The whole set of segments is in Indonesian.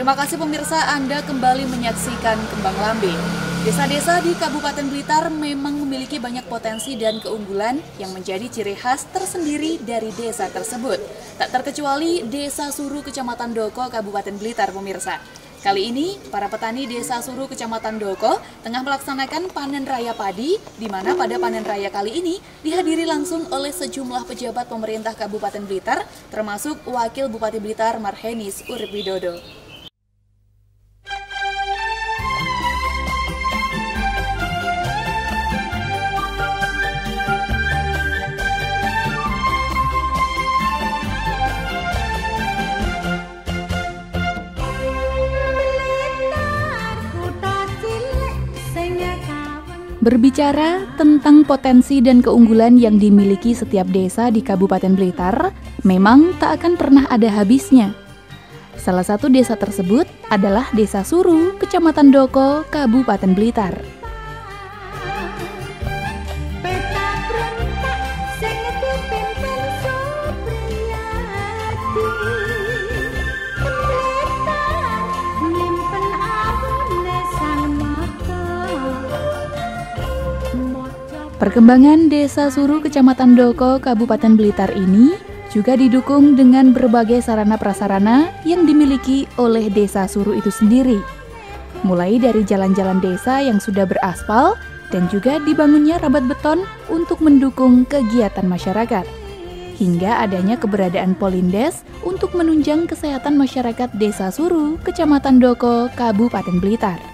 Terima kasih pemirsa Anda kembali menyaksikan Kembang Lambe. Desa-desa di Kabupaten Blitar memang memiliki banyak potensi dan keunggulan yang menjadi ciri khas tersendiri dari desa tersebut. Tak terkecuali Desa Suru Kecamatan Doko Kabupaten Blitar pemirsa. Kali ini, para petani Desa Suru Kecamatan Doko tengah melaksanakan panen raya padi, di mana pada panen raya kali ini dihadiri langsung oleh sejumlah pejabat pemerintah Kabupaten Blitar, termasuk Wakil Bupati Blitar Marhenis Urip Berbicara tentang potensi dan keunggulan yang dimiliki setiap desa di Kabupaten Blitar, memang tak akan pernah ada habisnya. Salah satu desa tersebut adalah Desa Suru, Kecamatan Doko, Kabupaten Blitar. Perkembangan Desa Suru Kecamatan Doko Kabupaten Blitar ini juga didukung dengan berbagai sarana prasarana yang dimiliki oleh Desa Suru itu sendiri. Mulai dari jalan-jalan desa yang sudah beraspal dan juga dibangunnya rabat beton untuk mendukung kegiatan masyarakat. Hingga adanya keberadaan Polindes untuk menunjang kesehatan masyarakat Desa Suru, Kecamatan Doko, Kabupaten Blitar.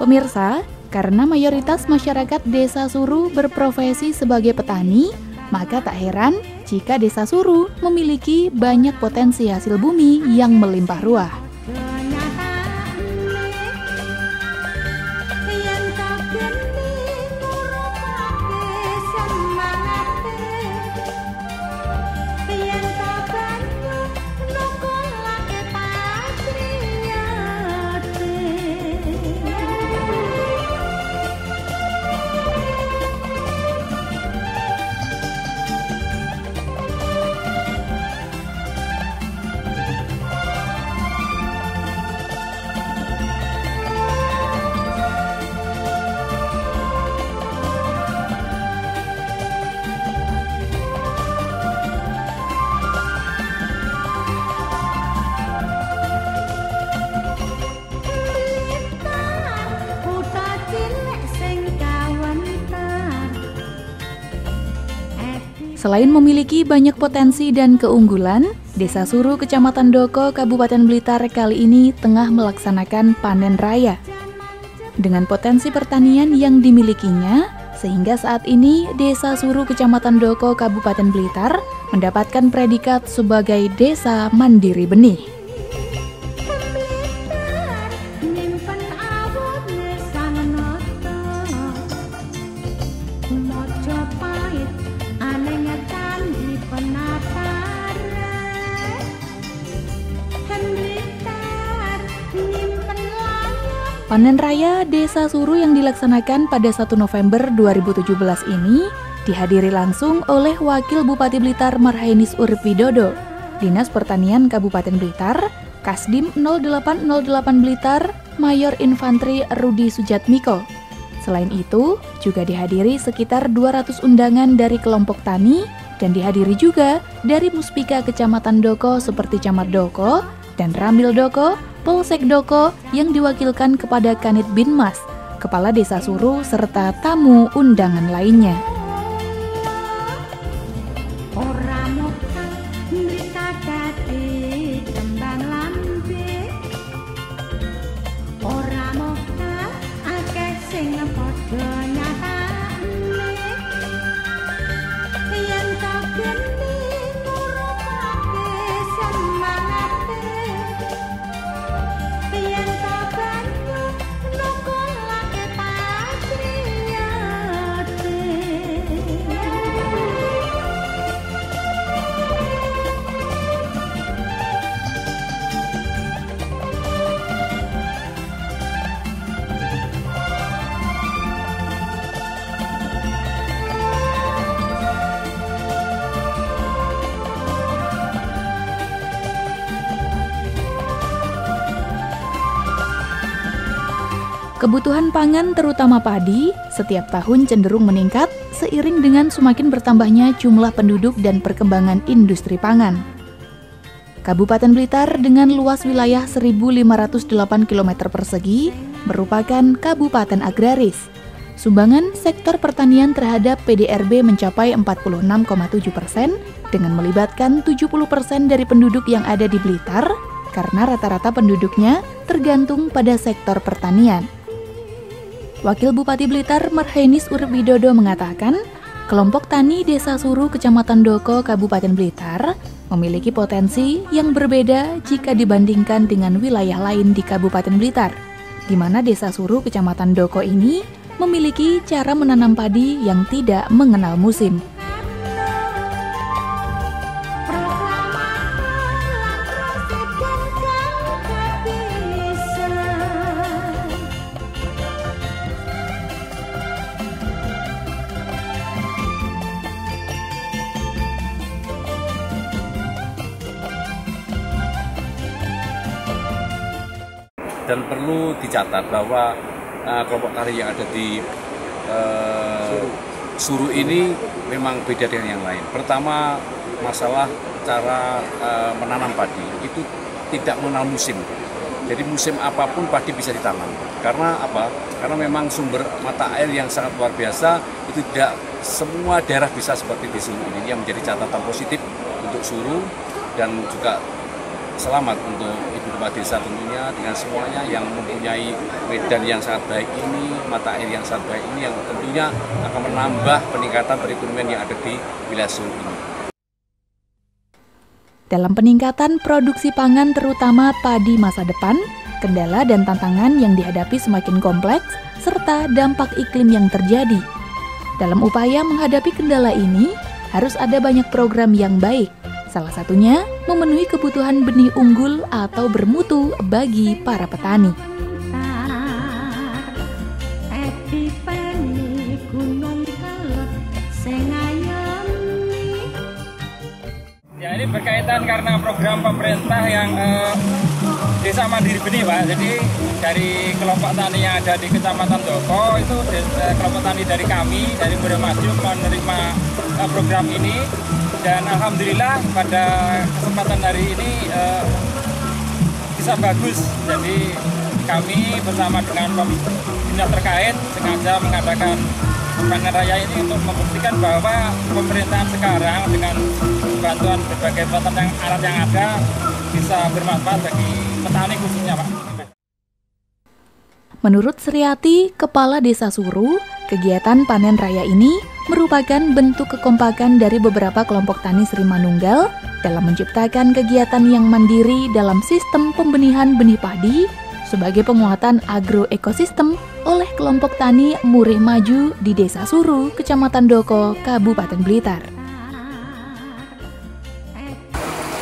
Pemirsa, karena mayoritas masyarakat Desa Suru berprofesi sebagai petani, maka tak heran jika Desa Suru memiliki banyak potensi hasil bumi yang melimpah ruah. Selain memiliki banyak potensi dan keunggulan, Desa Suru Kecamatan Doko Kabupaten Blitar kali ini tengah melaksanakan panen raya. Dengan potensi pertanian yang dimilikinya, sehingga saat ini Desa Suru Kecamatan Doko Kabupaten Blitar mendapatkan predikat sebagai Desa Mandiri Benih. Panen raya Desa Suru yang dilaksanakan pada 1 November 2017 ini dihadiri langsung oleh Wakil Bupati Blitar Marhainis Urip Widodo, Dinas Pertanian Kabupaten Blitar, Kasdim 0808 Blitar, Mayor Infanteri Rudi Sujatmiko. Selain itu, juga dihadiri sekitar 200 undangan dari kelompok tani dan dihadiri juga dari Muspika Kecamatan Doko seperti Camat Doko dan Ramil Doko, Polsek Doko yang diwakilkan kepada Kanit Binmas, Kepala Desa Suru, serta tamu undangan lainnya. Kebutuhan pangan terutama padi setiap tahun cenderung meningkat seiring dengan semakin bertambahnya jumlah penduduk dan perkembangan industri pangan. Kabupaten Blitar dengan luas wilayah 1.508 km persegi merupakan kabupaten agraris. Sumbangan sektor pertanian terhadap PDRB mencapai 46,7 persen dengan melibatkan 70 persen dari penduduk yang ada di Blitar karena rata-rata penduduknya tergantung pada sektor pertanian. Wakil Bupati Blitar Marhenis Urbidodo mengatakan, kelompok tani Desa Suru Kecamatan Doko Kabupaten Blitar memiliki potensi yang berbeda jika dibandingkan dengan wilayah lain di Kabupaten Blitar, di mana Desa Suru Kecamatan Doko ini memiliki cara menanam padi yang tidak mengenal musim. Dicatat bahwa uh, kelompok tari yang ada di uh, Suru ini memang beda dengan yang lain. Pertama masalah cara uh, menanam padi itu tidak mengenal musim. Jadi musim apa pun padi bisa ditanam. Karena apa? Karena memang sumber mata air yang sangat luar biasa itu tidak semua daerah bisa seperti di Suru ini yang menjadi catatan positif untuk Suru dan juga selamat untuk Kepala Desa tentunya dengan semuanya yang mempunyai medan yang sangat baik ini, mata air yang sangat baik ini yang tentunya akan menambah peningkatan perekonomian yang ada di wilayah Sulu ini. Dalam peningkatan produksi pangan terutama padi masa depan, kendala dan tantangan yang dihadapi semakin kompleks serta dampak iklim yang terjadi. Dalam upaya menghadapi kendala ini, harus ada banyak program yang baik Salah satunya memenuhi kebutuhan benih unggul atau bermutu bagi para petani. Ya ini berkaitan karena program pemerintah yang eh, desa mandiri benih pak. Jadi dari kelompok tani yang ada di kecamatan Doko itu eh, kelompok tani dari kami dari Muda Maju menerima eh, program ini dan alhamdulillah pada kesempatan hari ini uh, bisa bagus jadi kami bersama dengan dinas terkait sengaja mengadakan panen raya ini untuk membuktikan bahwa pemerintahan sekarang dengan bantuan berbagai bantuan yang alat yang ada bisa bermanfaat bagi petani khususnya Pak. Menurut Sriati, Kepala Desa Suru, kegiatan panen raya ini merupakan bentuk kekompakan dari beberapa kelompok tani Sri Manunggal dalam menciptakan kegiatan yang mandiri dalam sistem pembenihan benih padi sebagai penguatan agroekosistem oleh kelompok tani Murih Maju di Desa Suru, Kecamatan Doko, Kabupaten Blitar.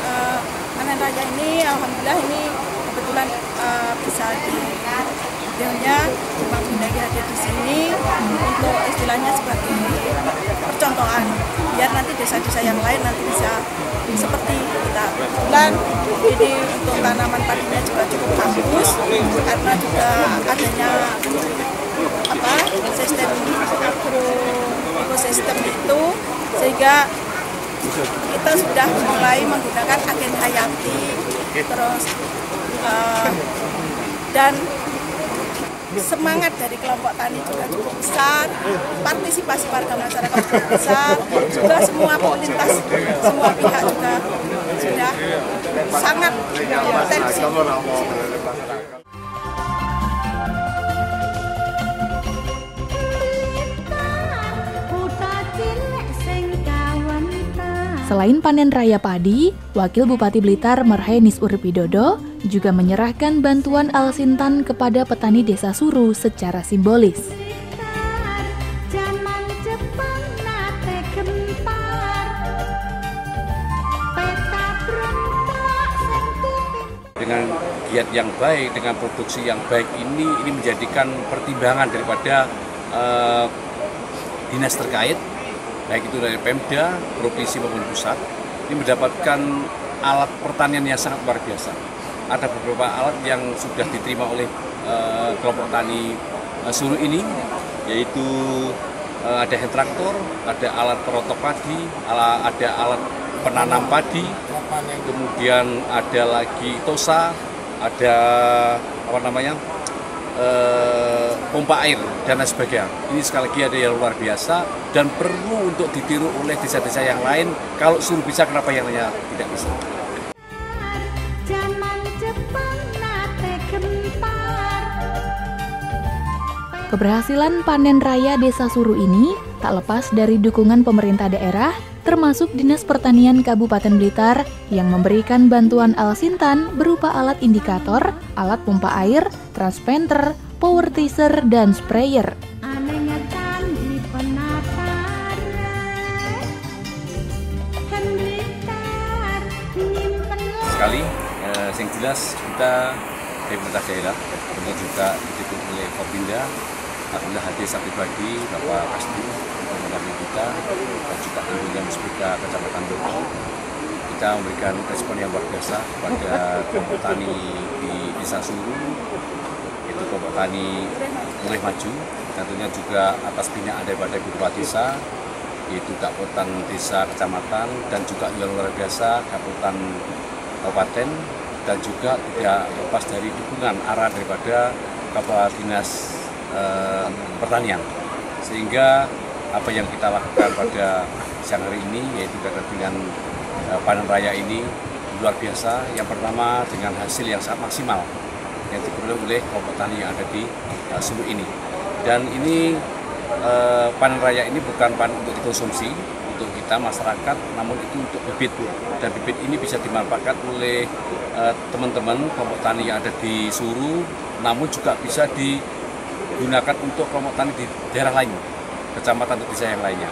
Uh, raya ini, alhamdulillah ini kebetulan uh, bisa di hadir di sini untuk istilahnya sebagai percontohan biar nanti desa-desa yang lain nanti bisa seperti kita. Dan ini untuk tanaman padinya juga cukup bagus karena juga adanya apa sistem agro ekosistem itu sehingga kita sudah mulai menggunakan agen hayati terus uh, dan semangat dari kelompok tani juga cukup besar, partisipasi warga masyarakat cukup besar, juga semua pemerintah, semua pihak juga sudah sangat potensi. Selain panen raya padi, Wakil Bupati Blitar Marhenis Urpidodo juga menyerahkan bantuan alsintan kepada petani desa Suru secara simbolis. Dengan giat yang baik, dengan produksi yang baik ini, ini menjadikan pertimbangan daripada uh, dinas terkait baik itu dari Pemda, provinsi maupun pusat, ini mendapatkan alat pertanian yang sangat luar biasa. Ada beberapa alat yang sudah diterima oleh uh, kelompok tani uh, Suru ini yaitu uh, ada hand traktor, ada alat perotok padi, ala, ada alat penanam padi, kemudian ada lagi tosa, ada apa namanya uh, pompa air dan lain sebagainya. Ini sekali lagi ada yang luar biasa dan perlu untuk ditiru oleh desa-desa yang lain. Kalau suruh bisa, kenapa yang lainnya tidak bisa? Keberhasilan panen raya Desa Suru ini tak lepas dari dukungan pemerintah daerah, termasuk Dinas Pertanian Kabupaten Blitar yang memberikan bantuan alsintan berupa alat indikator, alat pompa air, transpenter, power teaser, dan sprayer. Sekali, eh, yang jelas kita dari pemerintah daerah, tentu juga didukung oleh Kopinda, Alhamdulillah hadir satu pagi Bapak Kasdi untuk mendampingi kita dan juga tentunya Muspika Kecamatan Doko kita memberikan respon yang luar biasa kepada kelompok tani di Desa Suru itu kelompok tani mulai maju. Tentunya juga atas binaan daripada beberapa desa yaitu Kabupaten Desa Kecamatan dan juga yang luar biasa Kabupaten Kabupaten dan juga tidak lepas dari dukungan arah daripada Kepala Dinas Eh, pertanian. Sehingga apa yang kita lakukan pada siang hari ini yaitu dengan uh, panen raya ini luar biasa. Yang pertama dengan hasil yang sangat maksimal yang diperoleh oleh kelompok tani yang ada di uh, Sulu ini dan ini uh, panen raya ini bukan panen untuk dikonsumsi untuk kita masyarakat namun itu untuk bibit dan bibit ini bisa dimanfaatkan oleh teman-teman uh, kelompok tani yang ada di Suru namun juga bisa di gunakan untuk kelompok tani di daerah lain, kecamatan atau desa yang lainnya.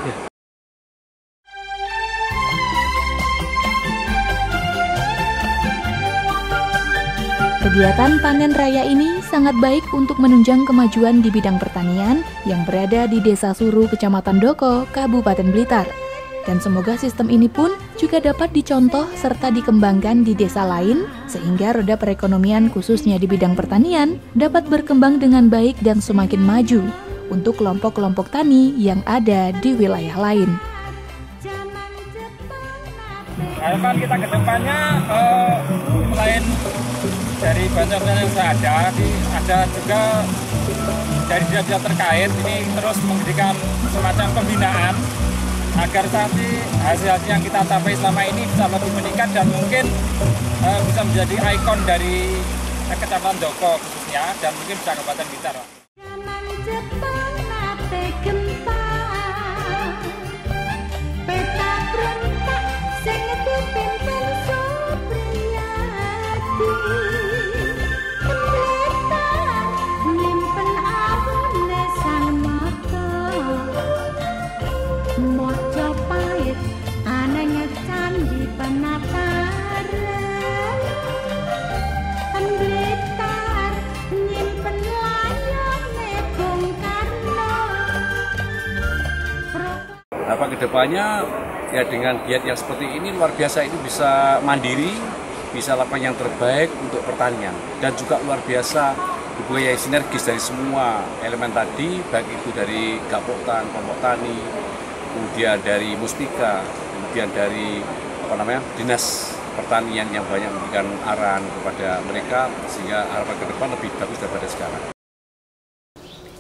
Kegiatan panen raya ini sangat baik untuk menunjang kemajuan di bidang pertanian yang berada di Desa Suru, Kecamatan Doko, Kabupaten Blitar dan semoga sistem ini pun juga dapat dicontoh serta dikembangkan di desa lain sehingga roda perekonomian khususnya di bidang pertanian dapat berkembang dengan baik dan semakin maju untuk kelompok-kelompok tani yang ada di wilayah lain. Harapan kita ke depannya uh, selain dari bantuan yang sudah ada, ada juga dari dinas terkait ini terus memberikan semacam pembinaan agar nanti hasil-hasil yang kita capai selama ini bisa lebih meningkat dan mungkin uh, bisa menjadi ikon dari Kecamatan Joko khususnya dan mungkin bisa Kabupaten Blitar. Harapan ke depannya ya dengan giat yang seperti ini luar biasa ini bisa mandiri, bisa lakukan yang terbaik untuk pertanian dan juga luar biasa yang sinergis dari semua elemen tadi, baik itu dari Gapoktan, kelompok tani, kemudian dari Muspika, kemudian dari apa namanya dinas pertanian yang banyak memberikan arahan kepada mereka sehingga harapan ke depan lebih bagus daripada sekarang.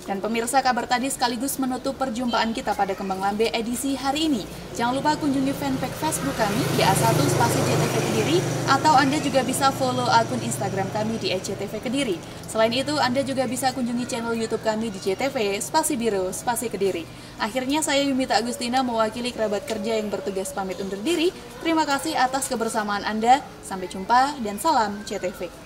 Dan pemirsa kabar tadi sekaligus menutup perjumpaan kita pada Kembang Lambe edisi hari ini. Jangan lupa kunjungi fanpage Facebook kami di A1 Spasi JTV Kediri atau Anda juga bisa follow akun Instagram kami di ECTV Kediri. Selain itu, Anda juga bisa kunjungi channel YouTube kami di JTV Spasi Biro Spasi Kediri. Akhirnya saya Yumita Agustina mewakili kerabat kerja yang bertugas pamit undur diri. Terima kasih atas kebersamaan Anda. Sampai jumpa dan salam CTV.